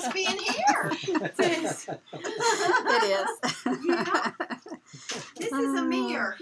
just being here. it is. Yeah. This is a mirror.